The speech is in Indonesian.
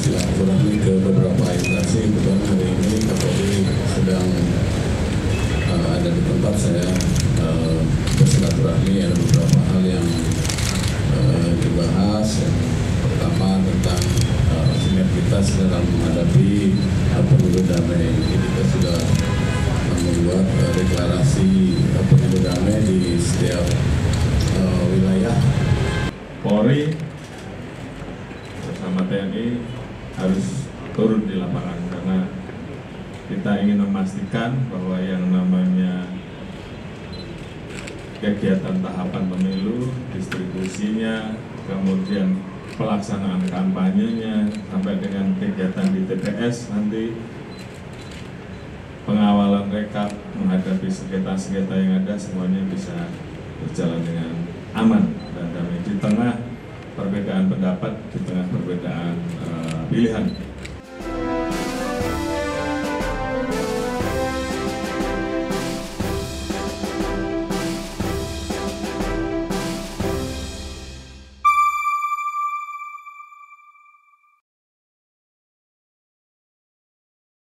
silaturahmi ke beberapa instansi. Kebetulan hari ini Kapolri sedang uh, ada di tempat saya uh, bersilaturahmi ada beberapa hal yang uh, dibahas. Yang pertama tentang uh, sinergitas dalam menghadapi uh, pemilu damai. Jadi kita sudah membuat uh, deklarasi uh, pemilu damai di setiap uh, wilayah Polri bersama TNI harus turun di lapangan karena kita ingin memastikan bahwa yang namanya kegiatan tahapan pemilu, distribusinya, kemudian pelaksanaan kampanyenya, sampai dengan kegiatan di TPS nanti, pengawalan rekap menghadapi sengketa-sengketa yang ada semuanya bisa berjalan dengan aman dan damai di tengah perbedaan pendapat, di tengah perbedaan uh, pilihan.